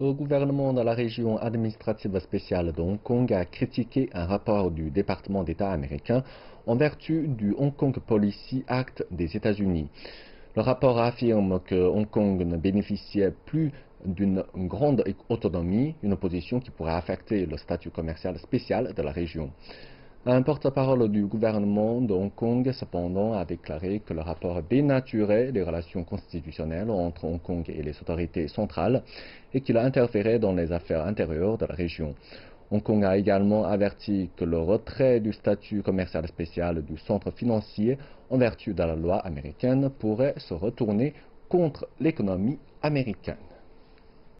Le gouvernement de la région administrative spéciale de Hong Kong a critiqué un rapport du département d'État américain en vertu du Hong Kong Policy Act des États-Unis. Le rapport affirme que Hong Kong ne bénéficiait plus d'une grande autonomie, une position qui pourrait affecter le statut commercial spécial de la région. Un porte-parole du gouvernement de Hong Kong, cependant, a déclaré que le rapport dénaturait les relations constitutionnelles entre Hong Kong et les autorités centrales et qu'il a interféré dans les affaires intérieures de la région. Hong Kong a également averti que le retrait du statut commercial spécial du centre financier en vertu de la loi américaine pourrait se retourner contre l'économie américaine.